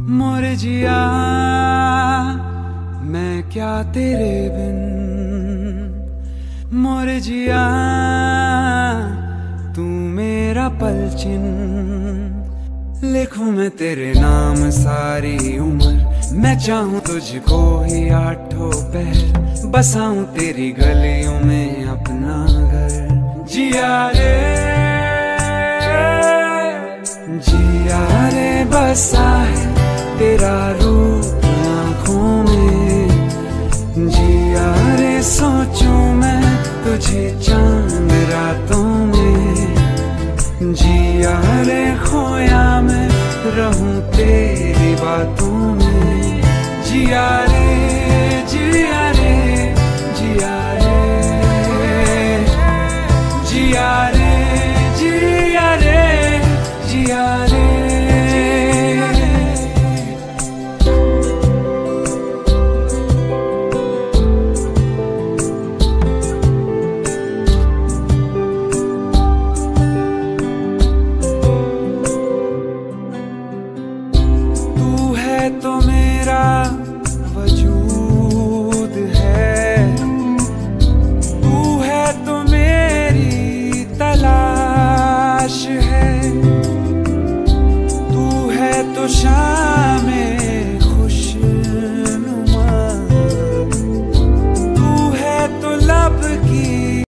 मोर जिया, मैं क्या तेरे बिन? मोर जिया, तू मेरा पलचिन। लिखूं मैं तेरे नाम सारी उम्र। मैं चाहूँ तुझको ही आठों पहर। बसाऊं तेरी गलियों में अपना घर। जिया रे जिया रे, बसा। तेरा रूप आँखों में जिया रे, सोचूं मैं तुझे चाँद रातों में। जिया रे, खोया मैं रहूँ तेरी बातों में। जिया रे será?